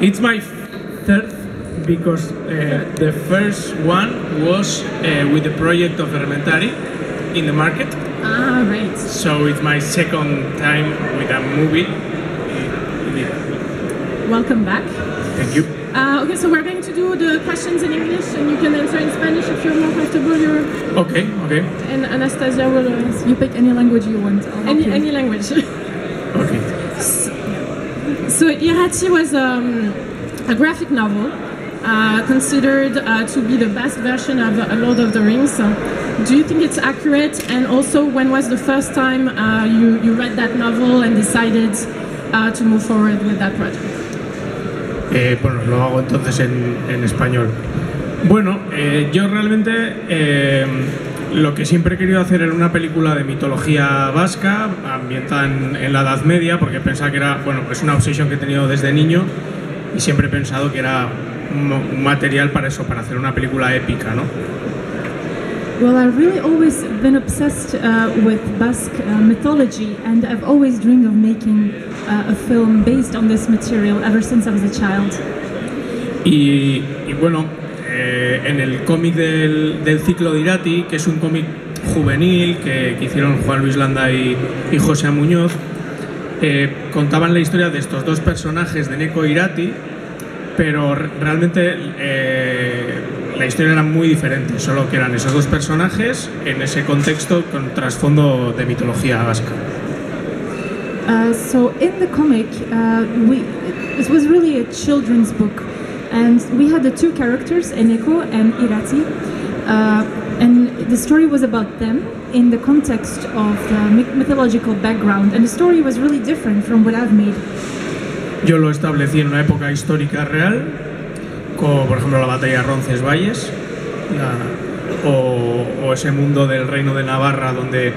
It's my third because uh, the first one was uh, with the project of Elementary in the market. Ah, right. So it's my second time with a movie. Welcome back. Thank you. Uh, okay, so we're going to do the questions in English and you can answer in Spanish if you're more comfortable. You're, Okay, okay, and Anastasia will. Uh, You pick any language you want. I'll help any, you. any language. So Irati was um, a graphic novel uh, considered uh, to be the best version of uh, Lord of the Rings. Do you think it's accurate? And also, when was the first time uh, you, you read that novel and decided uh, to move forward with that project? Eh, bueno, lo hago entonces en, en español. Bueno, eh, yo realmente eh, lo que siempre he querido hacer era una película de mitología vasca, ambientada en, en la Edad Media, porque pensaba que era, bueno, es una obsesión que he tenido desde niño y siempre he pensado que era un, un material para eso, para hacer una película épica, ¿no? Well, I've really always been obsessed uh, with Basque uh, mythology, and I've always dreamed of making uh, a film based on this material ever since I was a child. Y, y bueno, eh, en el cómic del, ciclo de Irati, que es un cómic juvenil que, que hicieron Juan Luis Landa y, José Muñoz, eh, contaban la historia de estos dos personajes de Neko Irati, pero re- realmente eh, la historia era muy diferente, solo que eran esos dos personajes en ese contexto con trasfondo de mitología vasca. Uh, so in the comic, uh, we it was really a children's book, and we had the two characters, Eneko and Irati, uh, and the story was about them in the context of the myth- mythological background, and the story was really different from what I've made. Yo lo establecí en una época histórica real, como por ejemplo la batalla de Roncesvalles, la- o, o ese mundo del reino de Navarra donde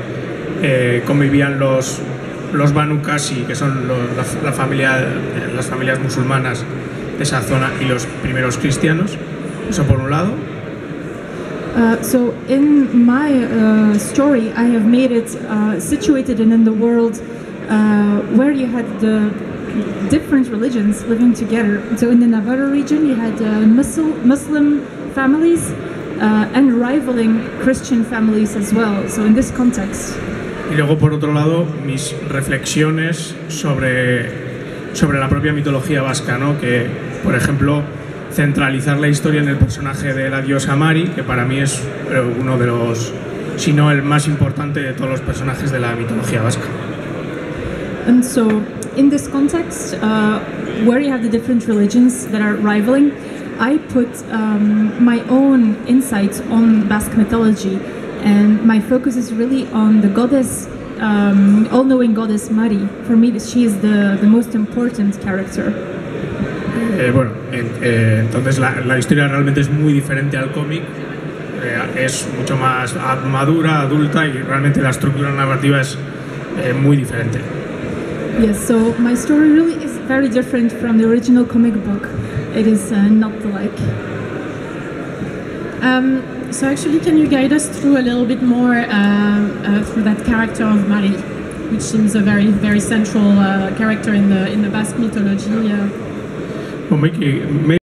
eh, convivían los, los Banu Qasi, que son los- la, la familia, las familias musulmanas de esa zona, y los primeros cristianos. Eso por un lado. Uh, so in my uh, story, I have made it uh, situated and in the world uh, where you had the different religions living together. So in the Navarro region, you had uh, Muslim, Muslim families uh, and rivaling Christian families as well. So in this context. Y luego, por otro lado, mis reflexiones sobre, sobre la propia mitología vasca, ¿no? que, por ejemplo, centralizar la historia en el personaje de la diosa Mari, que para mí es eh, uno de los, si no el más importante de todos los personajes de la mitología vasca. And so, in this context, uh, where you have the different religions that are rivaling, I put um, my own insights on Basque mythology, and my focus is really on the goddess, um, all-knowing goddess Mari. For me, she is the, the most important character. Eh, bueno, en- eh, entonces la, la historia realmente es muy diferente al cómic, eh, es mucho más ad- madura, adulta y realmente la estructura narrativa es eh, muy diferente. Yes, so my story really is very different from the original comic book. It is uh, not alike. Um, so actually, can you guide us through a little bit more uh, uh, through that character of Mari, which seems a very, very central uh, character in the in the Basque mythology? Uh, Well, make